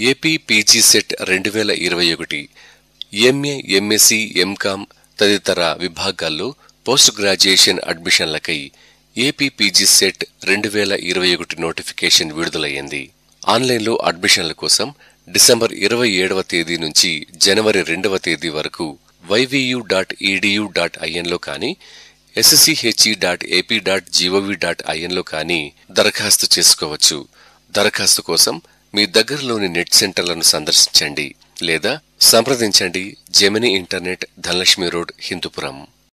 AP PG CET రెండు వేల ఇరవై ఒకటి ఎంఏ ఎంఎస్సి ఎంకామ్ తదితర విభాగాల్లో పోస్ట్ గ్రాడ్యుయేషన్ అడ్మిషన్లకై ఏపీ పీజీ సెట్ రెండు వేల ఇరవై ఒకటి నోటిఫికేషన్ విడుదలయ్యింది. ఆన్లైన్లో అడ్మిషన్ల కోసం డిసెంబర్ ఇరవై ఏడవ తేదీ నుంచి జనవరి రెండవ తేదీ వరకు వైవీయూ డాట్ ఈడియూ డాట్ ఐఎన్లో కానీ SSCHE dot AP dot G O V dot ఐఎన్లో కానీ దరఖాస్తు చేసుకోవచ్చు. దరఖాస్తు కోసం మీ దగ్గరలోని నెట్ సెంటర్లను సందర్శించండి లేదా సంప్రదించండి. Gemini internet Dhanalakshmi road Hindupuram.